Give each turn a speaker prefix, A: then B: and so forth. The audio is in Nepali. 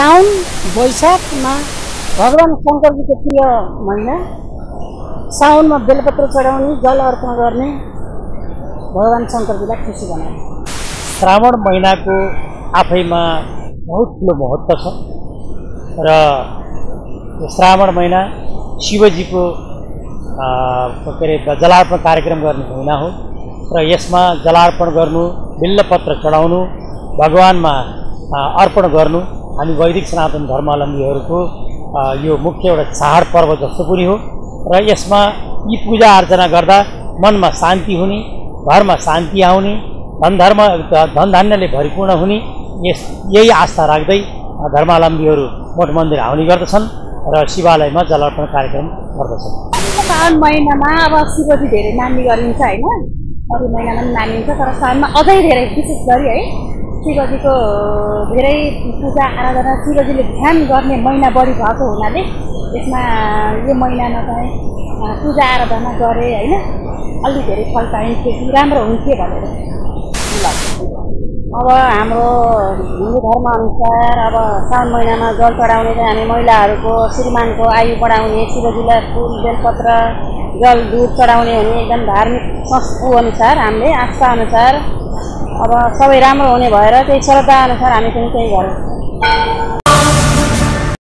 A: साउन? वैशाखमा भगवान् शङ्करजीको प्रिय महिना साउनमा बेलपत्र चढाउने जल अर्पण गर्ने भगवान् शङ्करजीलाई खुसी बनाउने।
B: श्रावण महिनाको आफैमा बहुत ठुलो महत्त्व छ र यो श्रावण महिना शिवजीको आ, के अरे जलार्पण कार्यक्रम गर्ने महिना हो र यसमा जलार्पण गर्नु बिल्लपत्र चढाउनु भगवान्मा अर्पण गर्नु हामी वैदिक सनातन धर्मावलम्बीहरूको यो मुख्य एउटा चाड पर्व जस्तो पनि हो। र यसमा यी पूजा अर्चना गर्दा मनमा शान्ति हुने घरमा शान्ति आउने धन धर्म धन धान्यले भरिपूर्ण हुने यस यही आस्था राख्दै धर्मावलम्बीहरू मठ मन्दिर आउने गर्दछन् र शिवालयमा जलार्पण कार्यक्रम गर्दछन्।
A: साउन महिनामा अब शिवजी धेरै मान्ने गरिन्छ होइन? अरू महिनामा पनि मानिन्छ तर साउनमा अझै धेरै विशेष गरी है शिवजीको धेरै पूजा आराधना शिवजीले ध्यान गर्ने महिना बढी भएको हुनाले यसमा यो महिनामा चाहिँ पूजा आराधना गरे होइन अलिक धेरै फल पाइन्थ्यो। कि राम्रो हुन्थ्यो भनेर। अब हाम्रो हिन्दू धर्मअनुसार अब साउन महिनामा जल चढाउने चाहिँ हामी महिलाहरूको श्रीमानको आयु बढाउने शिवजीलाई फुल बेलपत्र जल दुध चढाउने हुने एकदम धार्मिक अनुसार हामीले आस्था अनुसार अब सबै राम्रो हुने भएर त्यही श्रद्धा अनुसार हामी पनि त्यही गऱ्यौँ